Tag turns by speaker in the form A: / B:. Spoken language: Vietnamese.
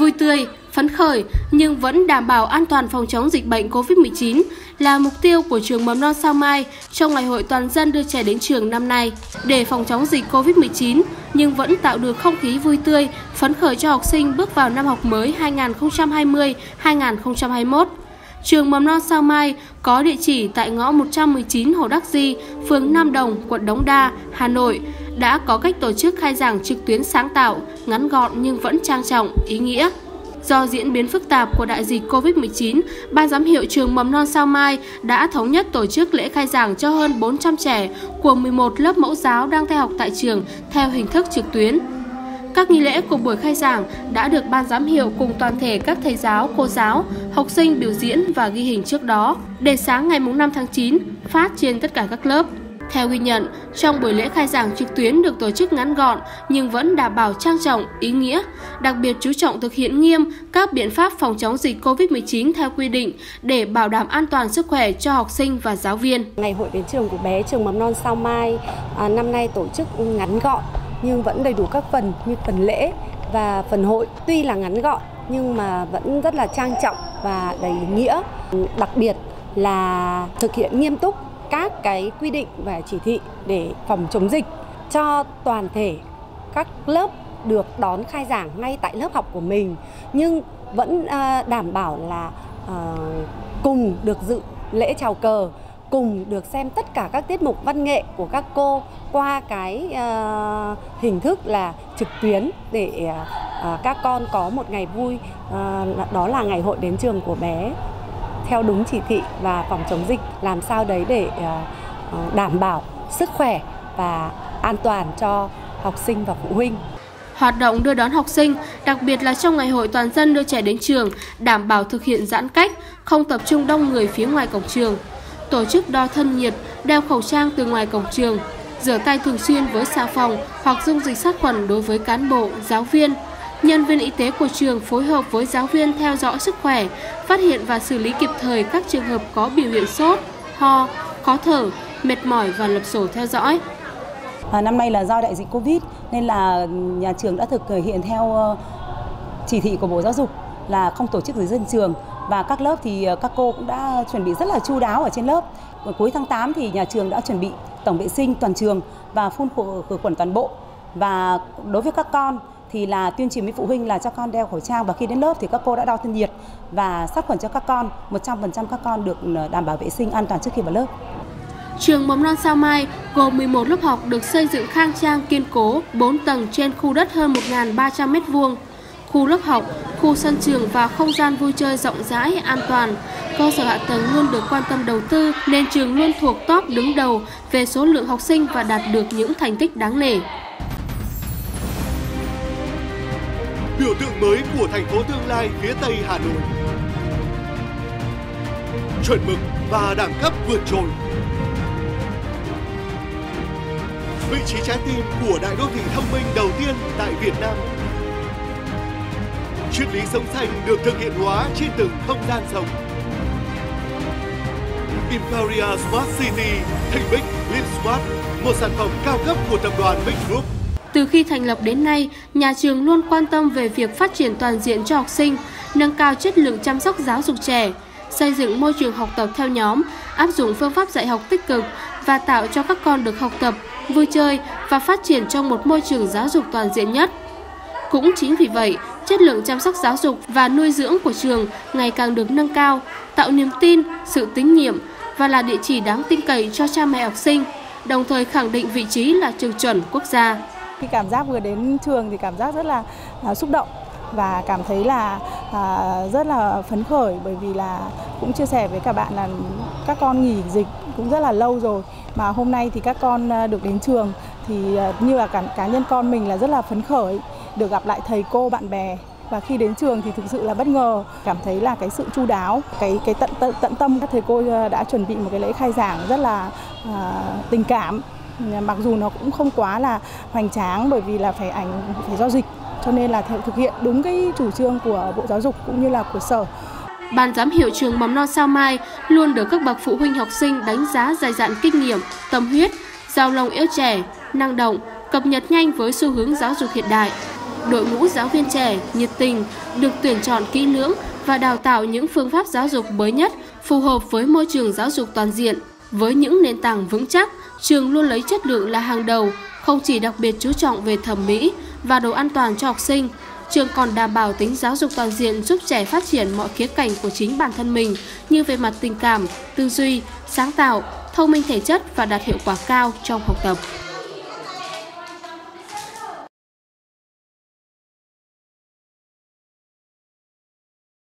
A: vui tươi, phấn khởi nhưng vẫn đảm bảo an toàn phòng chống dịch bệnh COVID-19 là mục tiêu của trường mầm non Sao Mai trong ngày hội toàn dân đưa trẻ đến trường năm nay. Để phòng chống dịch COVID-19 nhưng vẫn tạo được không khí vui tươi, phấn khởi cho học sinh bước vào năm học mới 2020-2021. Trường Mầm non Sao Mai có địa chỉ tại ngõ 119 Hồ Đắc Di, phường Nam Đồng, quận Đống Đa, Hà Nội, đã có cách tổ chức khai giảng trực tuyến sáng tạo, ngắn gọn nhưng vẫn trang trọng, ý nghĩa. Do diễn biến phức tạp của đại dịch COVID-19, Ban giám hiệu trường Mầm non Sao Mai đã thống nhất tổ chức lễ khai giảng cho hơn 400 trẻ của 11 lớp mẫu giáo đang theo học tại trường theo hình thức trực tuyến. Các nghi lễ của buổi khai giảng đã được ban giám hiệu cùng toàn thể các thầy giáo, cô giáo, học sinh biểu diễn và ghi hình trước đó, để sáng ngày 5 tháng 9 phát trên tất cả các lớp. Theo ghi nhận, trong buổi lễ khai giảng trực tuyến được tổ chức ngắn gọn nhưng vẫn đảm bảo trang trọng, ý nghĩa, đặc biệt chú trọng thực hiện nghiêm các biện pháp phòng chống dịch COVID-19 theo quy định để bảo đảm an toàn sức khỏe cho học sinh và giáo viên.
B: Ngày hội đến trường của bé trường mầm non Sao Mai à, năm nay tổ chức ngắn gọn nhưng vẫn đầy đủ các phần như phần lễ và phần hội. Tuy là ngắn gọn nhưng mà vẫn rất là trang trọng và đầy ý nghĩa. Đặc biệt là thực hiện nghiêm túc các cái quy định và chỉ thị để phòng chống dịch cho toàn thể các lớp được đón khai giảng ngay tại lớp học của mình nhưng vẫn ờ, đảm bảo là ờ, cùng được dự lễ chào cờ cùng được xem tất cả các tiết mục văn nghệ của các cô qua cái uh, hình thức là trực tuyến để uh, các con có một ngày vui uh, đó là ngày hội đến trường của bé theo đúng chỉ thị và phòng chống dịch làm sao đấy để ờ, ờ, đảm bảo sức khỏe và an toàn cho học sinh và phụ huynh.
A: Hoạt động đưa đón học sinh, đặc biệt là trong ngày hội toàn dân đưa trẻ đến trường, đảm bảo thực hiện giãn cách, không tập trung đông người phía ngoài cổng trường. Tổ chức đo thân nhiệt, đeo khẩu trang từ ngoài cổng trường, rửa tay thường xuyên với xà phòng hoặc dung dịch sát khuẩn đối với cán bộ, giáo viên. Nhân viên y tế của trường phối hợp với giáo viên theo dõi sức khỏe, phát hiện và xử lý kịp thời các trường hợp có biểu hiện sốt, ho, khó thở, mệt mỏi và lập sổ theo dõi.
C: À, năm nay là do đại dịch Covid nên là nhà trường đã thực hiện theo ờ, chỉ thị của Bộ Giáo dục là không tổ chức dưới dân trường và các lớp thì ờ, các cô cũng đã chuẩn bị rất là chu đáo ở trên lớp. Cuối tháng 8 thì nhà trường đã chuẩn bị tổng vệ sinh toàn trường và phun khử khuẩn toàn bộ. Và đối với các con thì là tuyên truyền với phụ huynh là cho con đeo khẩu trang và khi đến lớp thì các cô đã đo thân nhiệt và sát khuẩn cho các con, 100% các con được ờ, đảm bảo vệ sinh an toàn trước khi vào lớp.
A: Trường Mầm non Sao Mai gồm 11 lớp học được xây dựng khang trang kiên cố, 4 tầng trên khu đất hơn 1.300 m2. Khu lớp học, khu sân trường và không gian vui chơi rộng rãi, an toàn. Cơ sở hạ tầng luôn được quan tâm đầu tư nên trường luôn thuộc top đứng đầu về số lượng học sinh và đạt được những thành tích đáng nể.
D: Biểu tượng mới của thành phố tương lai phía Tây Hà Nội. Chuẩn mực và đẳng cấp vượt trội vị trí trái tim của đại đô thị thông minh đầu tiên tại Việt Nam. Triết lý sống xanh được thực hiện hóa trên từng không gian sống. Imperia Smart City, thành Big Live Smart, một sản phẩm cao cấp của tập đoàn Big Group.
A: Từ khi thành lập đến nay, nhà trường luôn quan tâm về việc phát triển toàn diện cho học sinh, nâng cao chất lượng chăm sóc giáo dục trẻ, xây dựng môi trường học tập theo nhóm, áp dụng phương pháp dạy học tích cực và tạo cho các con được học tập, vui chơi và phát triển trong một môi trường giáo dục toàn diện nhất. Cũng chính vì vậy, chất lượng chăm sóc giáo dục và nuôi dưỡng của trường ngày càng được nâng cao, tạo niềm tin, sự tín nhiệm và là địa chỉ đáng tin cậy cho cha mẹ học sinh, đồng thời khẳng định vị trí là trường chuẩn quốc gia.
E: Khi cảm giác vừa đến trường thì cảm giác rất là, là xúc động và cảm thấy là à, rất là phấn khởi bởi vì là cũng chia sẻ với cả bạn là các con nghỉ dịch cũng rất là lâu rồi mà hôm nay thì các con à, được đến trường thì à, như là cả cá nhân con mình là rất là phấn khởi được gặp lại thầy cô bạn bè và khi đến trường thì thực sự là bất ngờ cảm thấy là cái sự chu đáo cái cái tận tận, tận tâm các thầy cô à, đã chuẩn bị một cái lễ khai giảng rất là à, tình cảm mặc dù nó cũng không quá là hoành tráng bởi vì là phải ảnh phải do dịch cho nên là thực hiện đúng cái chủ trương của Bộ Giáo dục cũng như là của Sở.
A: Ban giám hiệu trường mầm non Sao Mai luôn được các bậc phụ huynh học sinh đánh giá dày dặn kinh nghiệm, tâm huyết, giàu lòng yêu trẻ, năng động, cập nhật nhanh với xu hướng giáo dục hiện đại. đội ngũ giáo viên trẻ, nhiệt tình, được tuyển chọn kỹ lưỡng và đào tạo những phương pháp giáo dục mới nhất phù hợp với môi trường giáo dục toàn diện. Với những nền tảng vững chắc, trường luôn lấy chất lượng là hàng đầu, không chỉ đặc biệt chú trọng về thẩm mỹ và đồ an toàn cho học sinh, trường còn đảm bảo tính giáo dục toàn diện giúp trẻ phát triển mọi khía cạnh của chính bản thân mình như về mặt tình cảm, tư duy, sáng tạo, thông minh thể chất và đạt hiệu quả cao trong học tập.